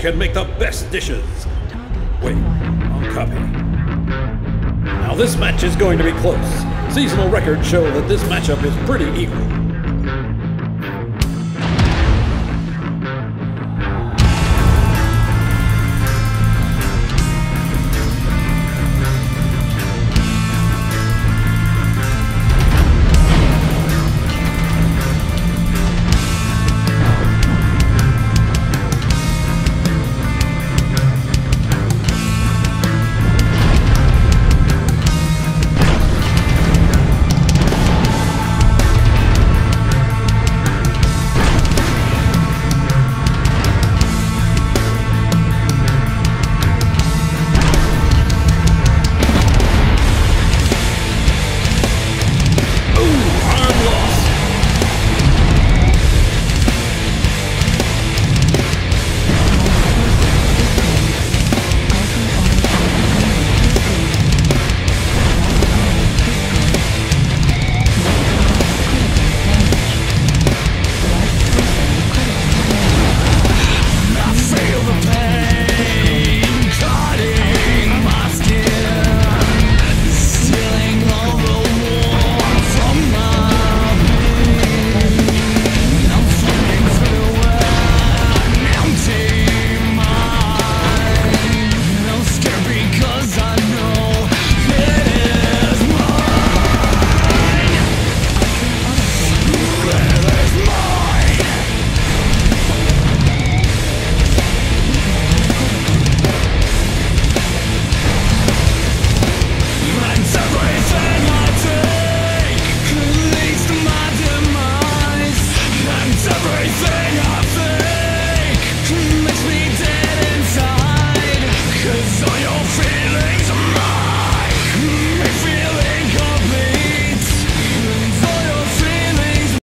can make the best dishes? Wait, wrong copy. Now this match is going to be close. Seasonal records show that this matchup is pretty equal.